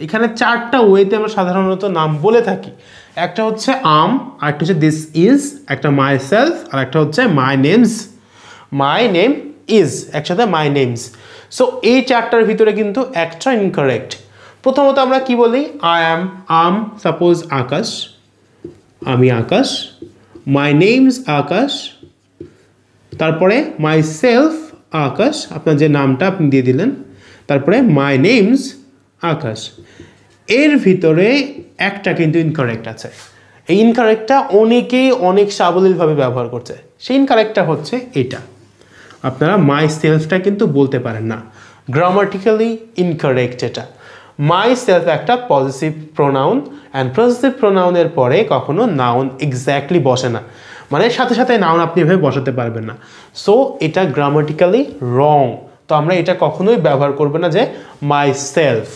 এখানে চারটা ওয়েতে আমরা সাধারণত নাম বলে থাকি। একটা হচ্ছে আম, আরেকটা হচ্ছে দিস ইজ একটা মাই সেলফ আর একটা হচ্ছে my names my name is একসাথে মাই নেমস সো এই চারটার ভিতরে কিন্তু একটা ইনকারেক্ট প্রথমত আমরা কি বলি? আই অ্যাম আম সাপোজ আকাশ, আমি আকাশ। মাই নেমস আকাশ। তারপরে মাই সেলফ আকাশ, আপনার যে নামটা আপনি দিয়ে দিলেন। তারপরে মাই নেমস আকাশ। এর ভিতরে একটা কিন্তু ইনকারেক্ট আছে। এই ইনকারেক্টটা অনেকেই অনেক সাবলীলভাবে ব্যবহার করছে। সেই ইনকারেক্টটা হচ্ছে এটা। আপনারা মাই সেলফটা কিন্তু বলতে পারেন না। গ্রামাটিক্যালি ইনকারেক্ট এটা। মাই সেলফ একটা পজিটিভ প্রোনাউন অ্যান্ড পজিটিভ প্রোনাউনের পরে কখনো নাউন এক্স্যাক্টলি বসে না। মানে সাথে সাথে নাউন আপনি এভাবে বসাতে পারবেন না। সো এটা গ্রামাটিক্যালি রং তো আমরা এটা কখনোই ব্যবহার করব না যে মাই সেলফ